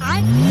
I